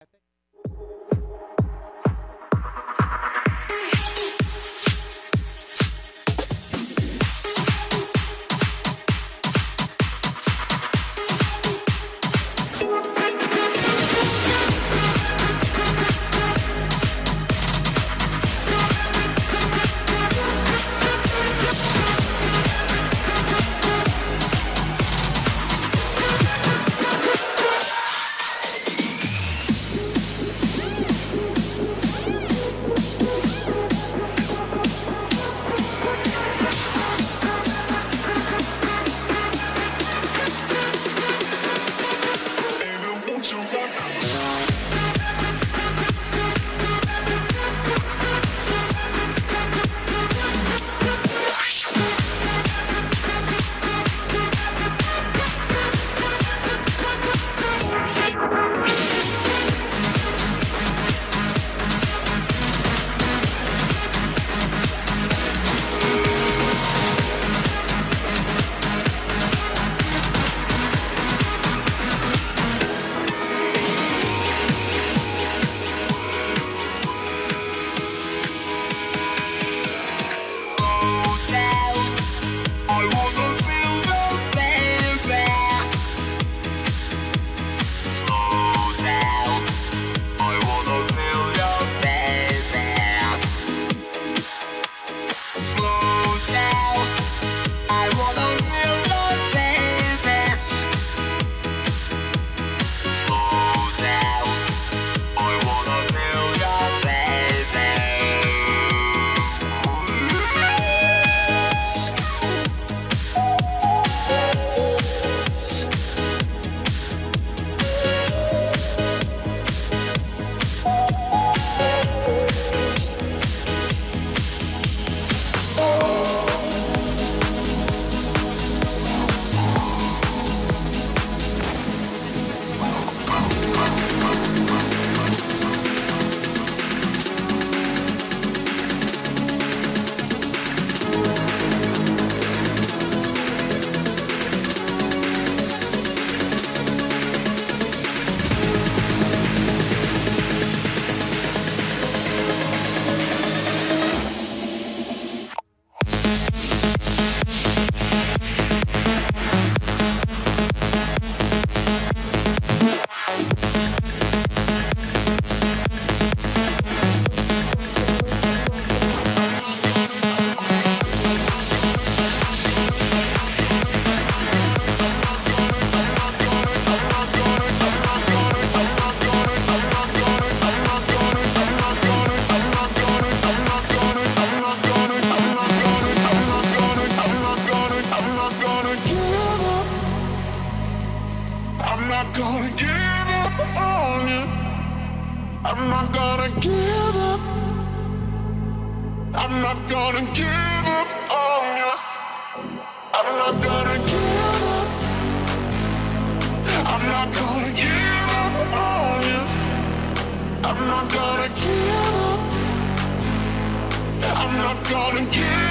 I think. I'm not gonna give up. I'm not gonna give up.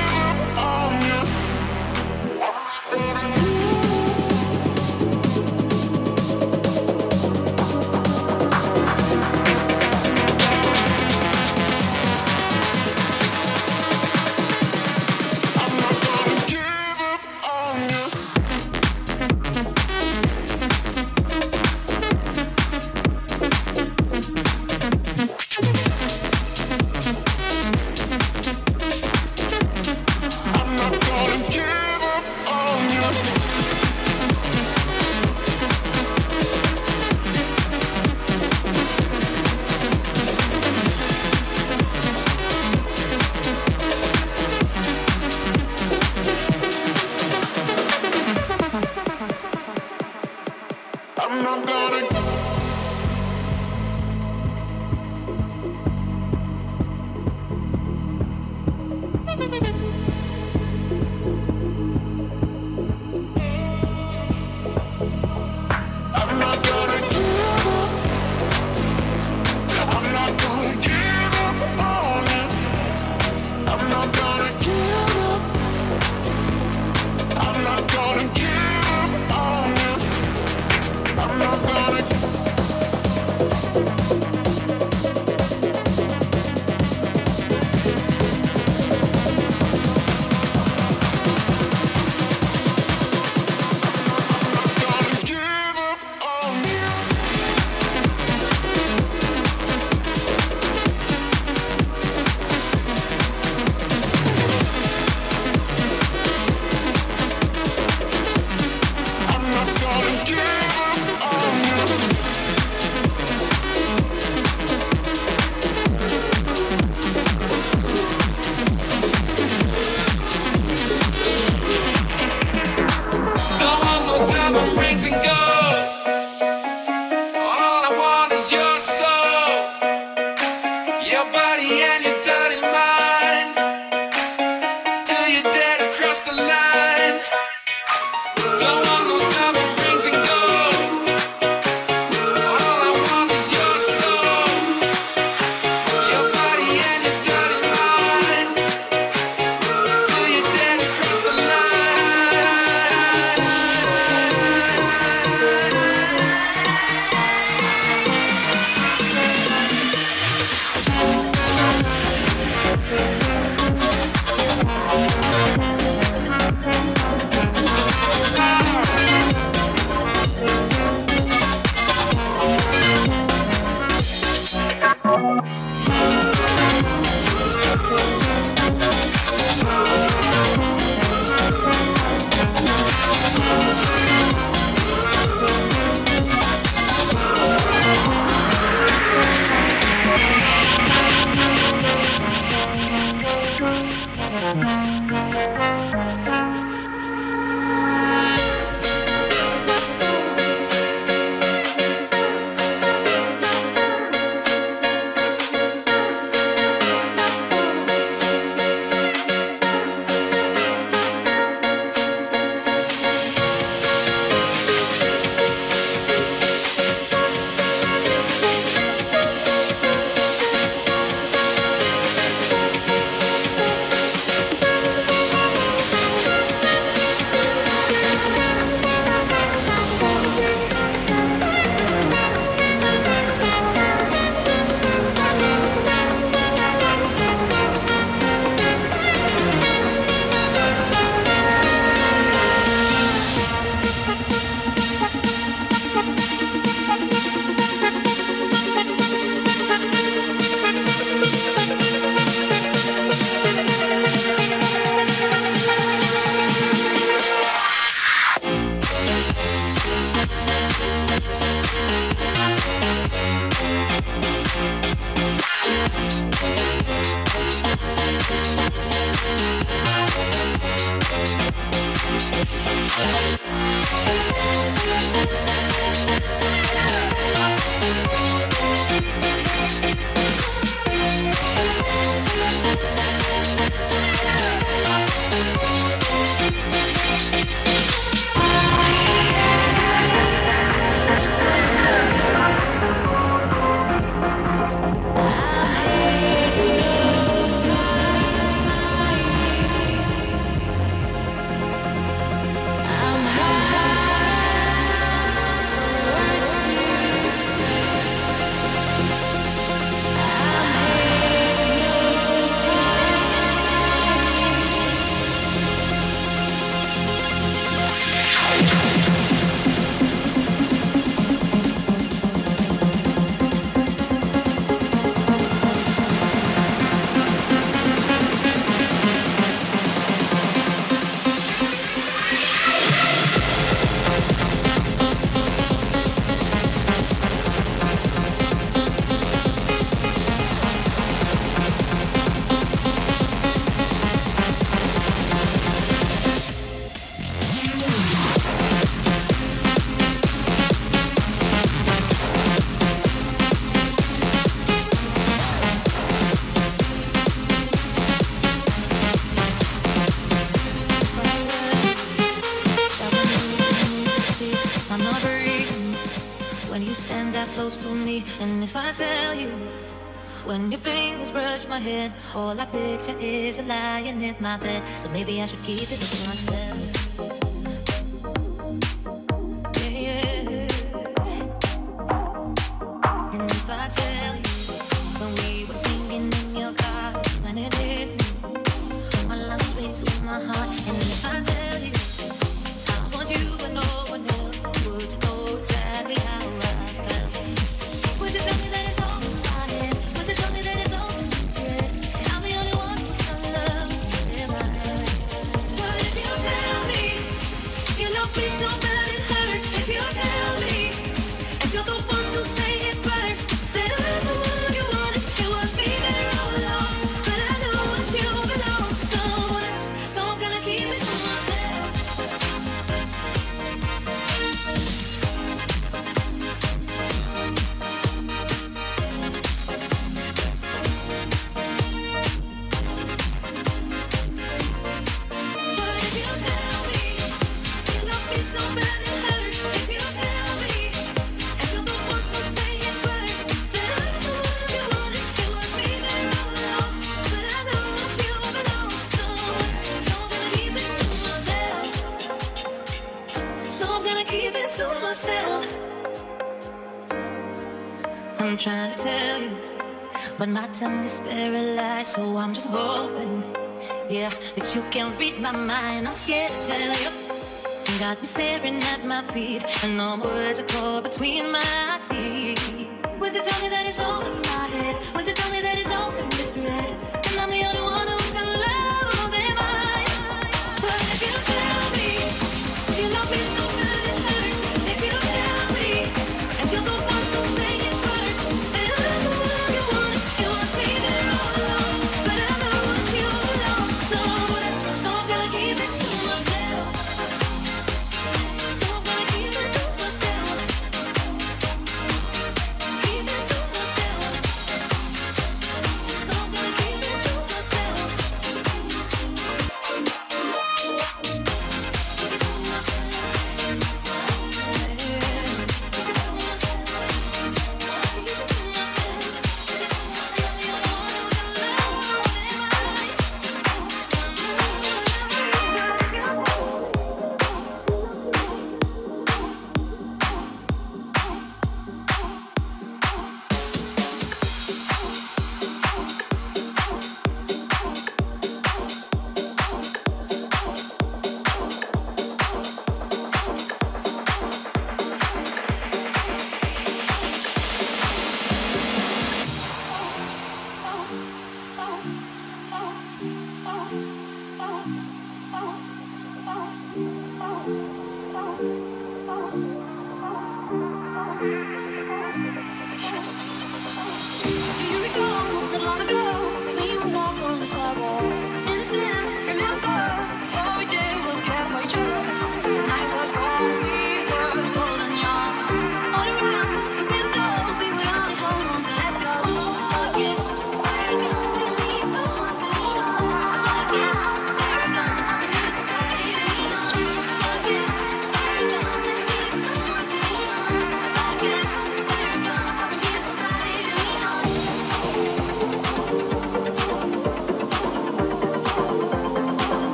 All I picture is you lying in my bed. So maybe I should keep it to myself. Tongue is paralyzed, so I'm just hoping, yeah, that you can read my mind. I'm scared to tell you. You got me staring at my feet, and no words are caught between my teeth. Would you tell me that it's all in my head? Would you Thank you.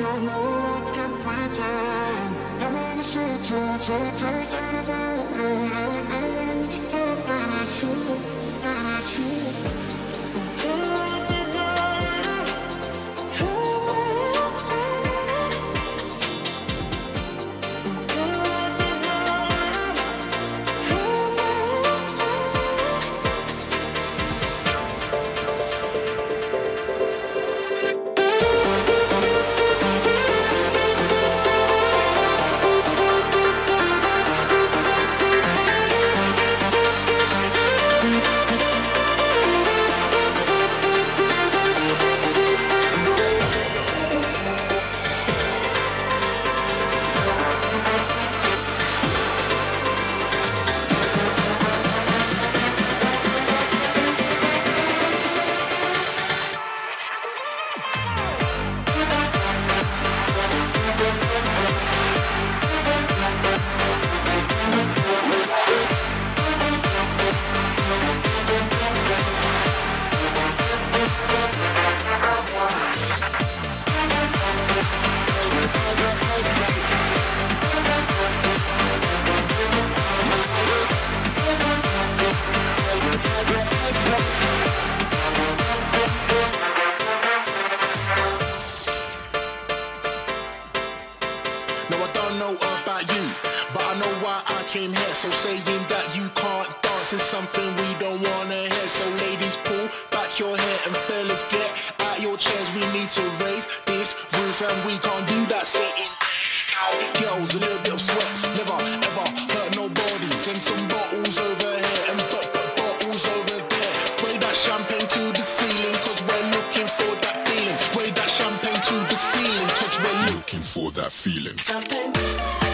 Up, know I can pretend. I'm on the this anything. You champagne to the ceiling, cause we're looking for that feeling. Spray that champagne to the ceiling, cause we're looking for that feeling. Champagne.